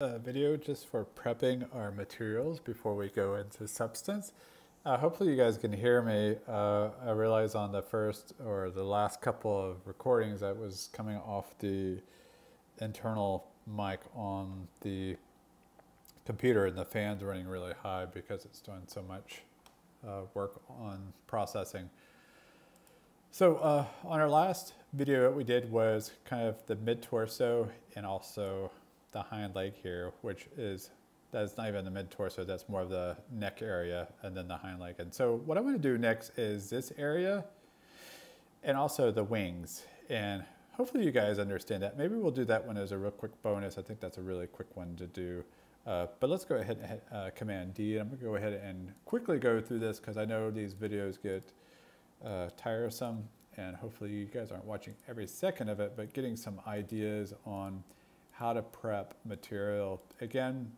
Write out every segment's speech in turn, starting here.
a video just for prepping our materials before we go into substance. Uh, hopefully you guys can hear me. Uh, I realize on the first or the last couple of recordings that was coming off the internal mic on the computer and the fan's running really high because it's doing so much uh, work on processing. So uh, on our last video what we did was kind of the mid-torso and also the hind leg here, which is, that's not even the mid-torso, that's more of the neck area and then the hind leg. And so what I'm gonna do next is this area and also the wings. And hopefully you guys understand that. Maybe we'll do that one as a real quick bonus. I think that's a really quick one to do. Uh, but let's go ahead and hit uh, Command D. I'm gonna go ahead and quickly go through this because I know these videos get uh, tiresome and hopefully you guys aren't watching every second of it, but getting some ideas on how to prep material. Again,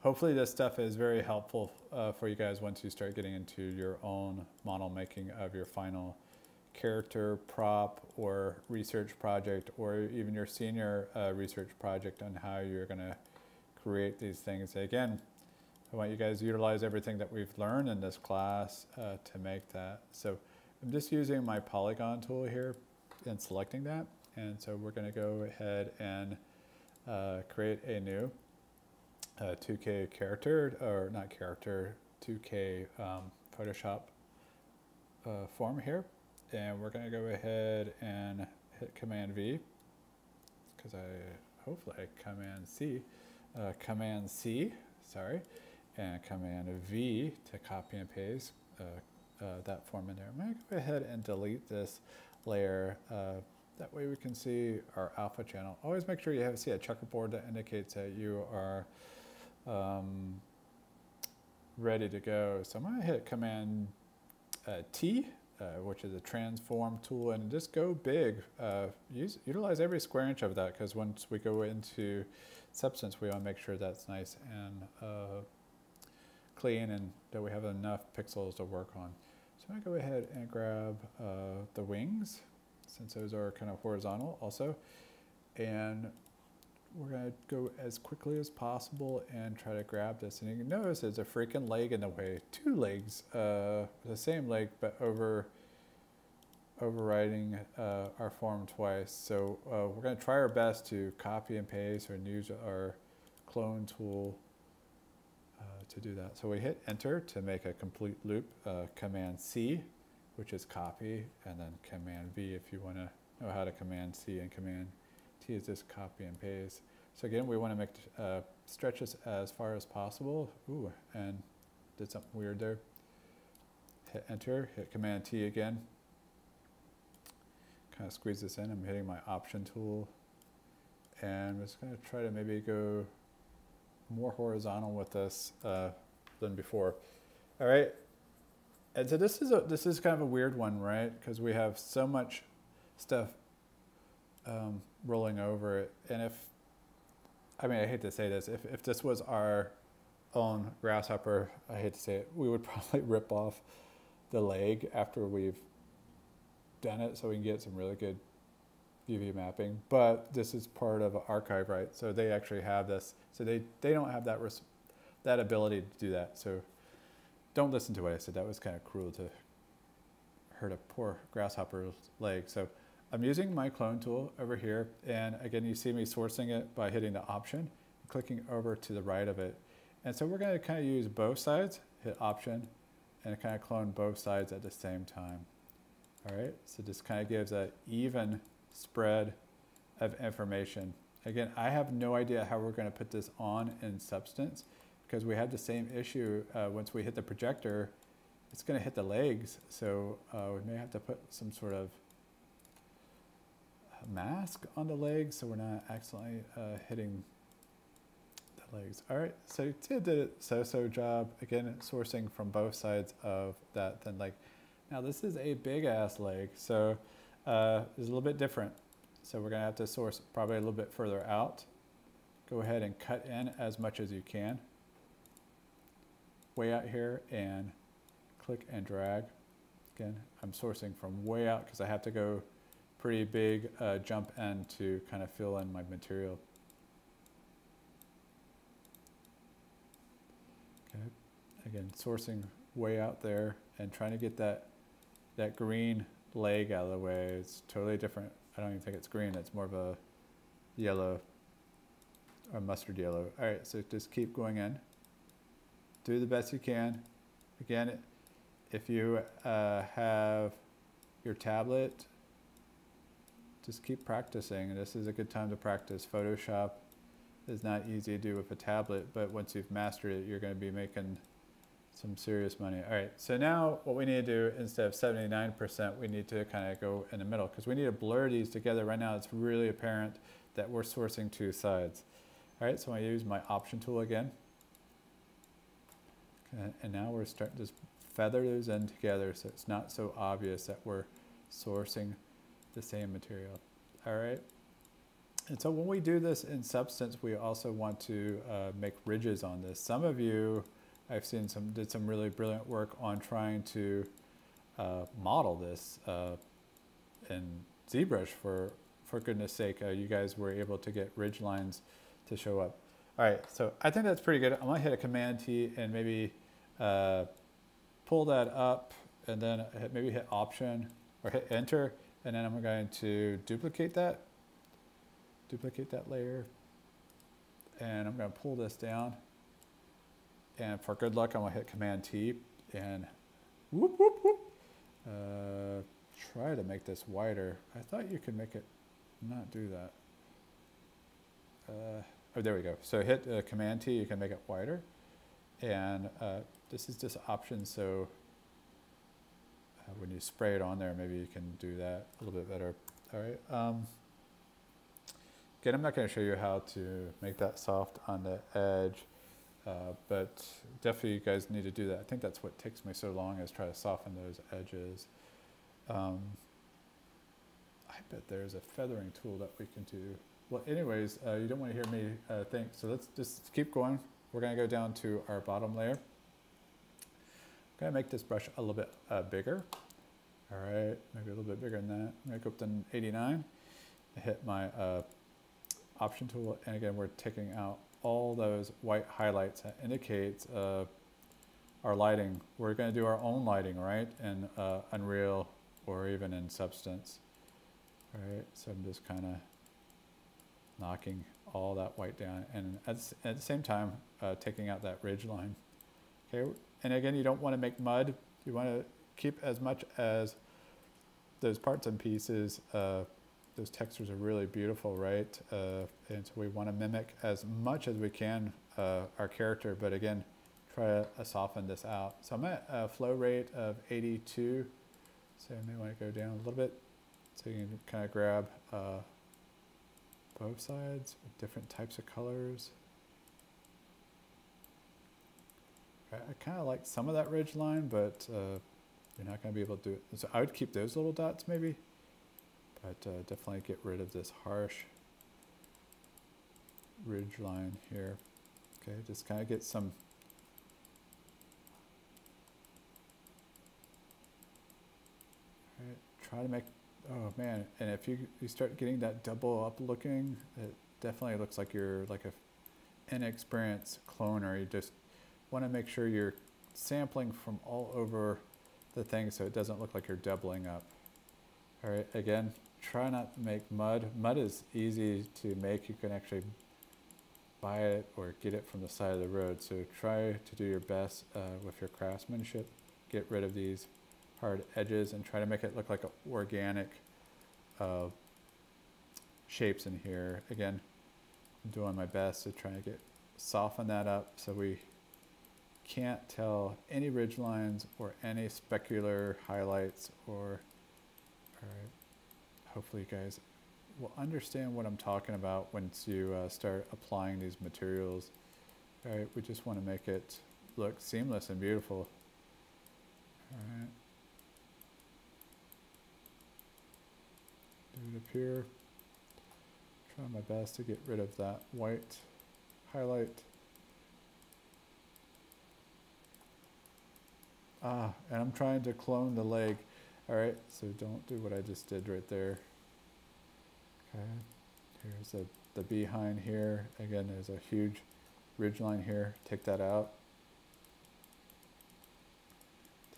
hopefully this stuff is very helpful uh, for you guys once you start getting into your own model making of your final character prop or research project or even your senior uh, research project on how you're going to create these things. Again, I want you guys to utilize everything that we've learned in this class uh, to make that. So I'm just using my polygon tool here and selecting that. And so we're going to go ahead and uh, create a new uh, 2K character, or not character, 2K um, Photoshop uh, form here. And we're going to go ahead and hit Command V, because I, hopefully I Command C, uh, Command C, sorry, and Command V to copy and paste uh, uh, that form in there. I'm going to go ahead and delete this layer that way we can see our alpha channel. Always make sure you have see a checkerboard that indicates that you are um, ready to go. So I'm going to hit Command uh, T, uh, which is a transform tool, and just go big. Uh, use, utilize every square inch of that because once we go into substance, we want to make sure that's nice and uh, clean and that we have enough pixels to work on. So I'm going to go ahead and grab uh, the wings since those are kind of horizontal also. And we're to go as quickly as possible and try to grab this. And you can notice there's a freaking leg in the way. Two legs, uh, the same leg, but over overriding uh, our form twice. So uh, we're going to try our best to copy and paste or use our clone tool uh, to do that. So we hit enter to make a complete loop, uh, Command C which is copy, and then Command V if you want to know how to Command C and Command T is just copy and paste. So again, we want to make uh, stretches as far as possible. Ooh, and did something weird there. Hit Enter, hit Command T again. Kind of squeeze this in. I'm hitting my Option tool. And I'm just going to try to maybe go more horizontal with this uh, than before. All right, and so this is a this is kind of a weird one, right? Because we have so much stuff um, rolling over it, and if I mean, I hate to say this, if if this was our own grasshopper, I hate to say it, we would probably rip off the leg after we've done it, so we can get some really good UV mapping. But this is part of an archive, right? So they actually have this, so they they don't have that that ability to do that. So don't listen to what I said. That was kind of cruel to hurt a poor grasshopper's leg. So I'm using my clone tool over here. And again, you see me sourcing it by hitting the option, clicking over to the right of it. And so we're going to kind of use both sides, hit option, and kind of clone both sides at the same time. All right, so this kind of gives an even spread of information. Again, I have no idea how we're going to put this on in Substance because we had the same issue uh, once we hit the projector, it's going to hit the legs. So uh, we may have to put some sort of mask on the legs so we're not accidentally uh, hitting the legs. All right, so Tia did a so-so job. Again, sourcing from both sides of that thin leg. Now this is a big ass leg, so uh, it's a little bit different. So we're gonna have to source probably a little bit further out. Go ahead and cut in as much as you can way out here and click and drag. Again, I'm sourcing from way out because I have to go pretty big uh, jump end to kind of fill in my material. Okay, again, sourcing way out there and trying to get that, that green leg out of the way. It's totally different. I don't even think it's green. It's more of a yellow or mustard yellow. All right, so just keep going in. Do the best you can. Again, if you uh, have your tablet, just keep practicing. This is a good time to practice. Photoshop is not easy to do with a tablet, but once you've mastered it, you're going to be making some serious money. All right, so now what we need to do, instead of 79%, we need to kind of go in the middle because we need to blur these together. Right now it's really apparent that we're sourcing two sides. All right, so I use my option tool again. And now we're starting to feather those in together so it's not so obvious that we're sourcing the same material. All right. And so when we do this in Substance, we also want to uh, make ridges on this. Some of you, I've seen some, did some really brilliant work on trying to uh, model this uh, in ZBrush for, for goodness sake. Uh, you guys were able to get ridge lines to show up. All right, so I think that's pretty good. I'm gonna hit a Command T and maybe uh, pull that up and then hit, maybe hit Option or hit Enter and then I'm going to duplicate that, duplicate that layer, and I'm going to pull this down. And for good luck, I'm going to hit Command T and whoop, whoop, whoop. Uh, try to make this wider. I thought you could make it not do that. Uh, oh, there we go. So hit uh, Command T, you can make it wider. And uh, this is just option, so uh, when you spray it on there, maybe you can do that a little bit better. All right. Um, again, I'm not going to show you how to make that soft on the edge, uh, but definitely you guys need to do that. I think that's what takes me so long is try to soften those edges. Um, I bet there's a feathering tool that we can do. Well, anyways, uh, you don't want to hear me uh, think, so let's just keep going. We're going to go down to our bottom layer. I'm gonna make this brush a little bit uh, bigger. All right, maybe a little bit bigger than that. I'm gonna go up to 89. Hit my uh, option tool, and again, we're taking out all those white highlights that indicates uh, our lighting. We're gonna do our own lighting, right? In uh, Unreal or even in Substance. All right, so I'm just kind of knocking all that white down and at, at the same time uh, taking out that ridge line. Okay, and again, you don't want to make mud. You want to keep as much as those parts and pieces. Uh, those textures are really beautiful, right? Uh, and so we want to mimic as much as we can uh, our character, but again, try to uh, soften this out. So I'm at a flow rate of 82. So I may want to go down a little bit so you can kind of grab uh, both sides with different types of colors. I, kind of like some of that ridge line, but uh, you're not going to be able to do it. So I would keep those little dots maybe, but uh, definitely get rid of this harsh ridge line here. Okay, just kind of get some try to make, oh man, and if you, you start getting that double up looking, it definitely looks like you're like a inexperienced cloner. You just want to make sure you're sampling from all over the thing so it doesn't look like you're doubling up. All right, again, try not to make mud. Mud is easy to make. You can actually buy it or get it from the side of the road. So try to do your best uh, with your craftsmanship. Get rid of these hard edges and try to make it look like organic uh, shapes in here. Again, I'm doing my best to try to get soften that up so we can't tell any ridge lines or any specular highlights or, all right, hopefully you guys will understand what I'm talking about once you uh, start applying these materials. All right, we just want to make it look seamless and beautiful. All right. It up here. Try my best to get rid of that white highlight. Ah, and I'm trying to clone the leg. All right, so don't do what I just did right there. Okay, here's the, the behind here. Again, there's a huge ridge line here. Take that out.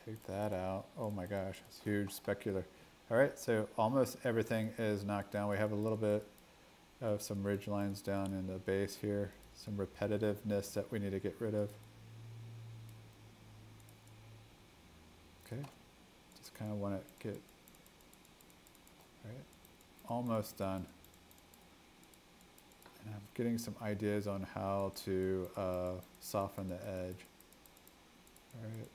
Take that out. Oh my gosh, it's huge specular. All right, so almost everything is knocked down. We have a little bit of some ridge lines down in the base here, some repetitiveness that we need to get rid of. Okay, just kind of want to get, all right, almost done. And I'm getting some ideas on how to uh, soften the edge. All right.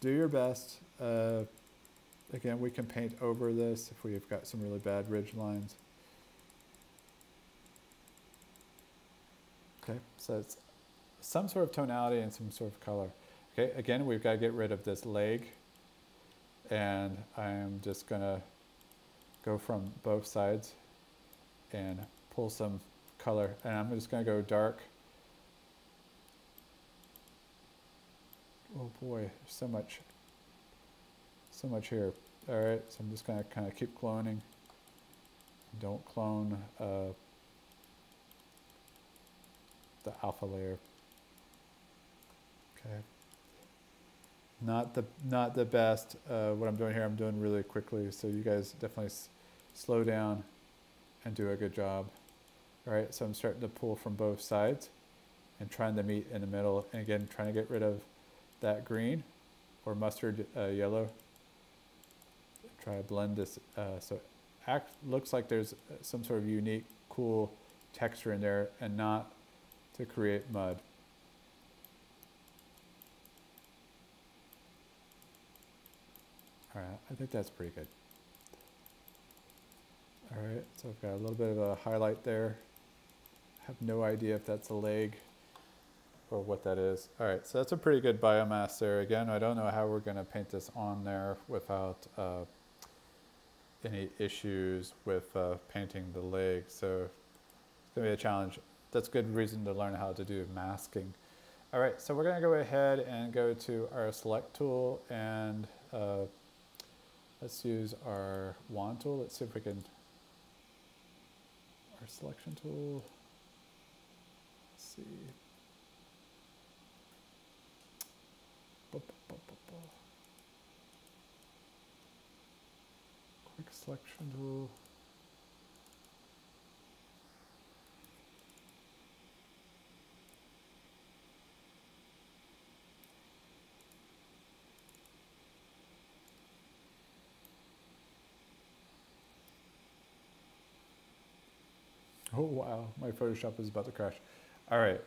Do your best. Uh, again, we can paint over this if we've got some really bad ridge lines. Okay, so it's some sort of tonality and some sort of color. Okay, again, we've got to get rid of this leg. And I'm just going to go from both sides and pull some color. And I'm just going to go dark. Oh boy, so much, so much here. All right, so I'm just going to kind of keep cloning. Don't clone uh, the alpha layer. Okay. Not the not the best. Uh, what I'm doing here, I'm doing really quickly, so you guys definitely slow down and do a good job. All right, so I'm starting to pull from both sides and trying to meet in the middle. And again, trying to get rid of that green or mustard uh, yellow. Try to blend this. Uh, so act looks like there's some sort of unique, cool texture in there and not to create mud. All right, I think that's pretty good. All right, so I've got a little bit of a highlight there. I have no idea if that's a leg or what that is. All right, so that's a pretty good biomass there. Again, I don't know how we're gonna paint this on there without uh, any issues with uh, painting the leg. So it's gonna be a challenge. That's good reason to learn how to do masking. All right, so we're gonna go ahead and go to our select tool and uh, let's use our wand tool. Let's see if we can our selection tool. Let's see. Quick selection tool. Oh wow, my Photoshop is about to crash. All right,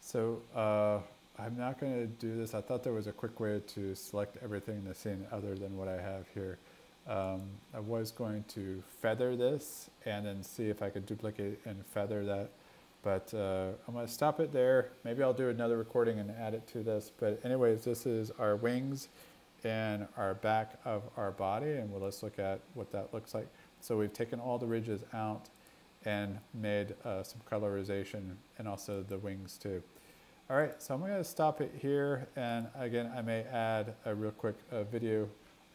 so uh, I'm not going to do this. I thought there was a quick way to select everything in the scene other than what I have here. Um, I was going to feather this and then see if I could duplicate and feather that. But uh, I'm going to stop it there. Maybe I'll do another recording and add it to this. But anyways, this is our wings and our back of our body. And we'll let's look at what that looks like. So we've taken all the ridges out and made uh, some colorization and also the wings too. All right, so I'm gonna stop it here. And again, I may add a real quick uh, video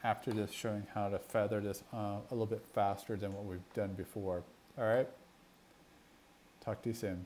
after this showing how to feather this uh, a little bit faster than what we've done before. All right, talk to you soon.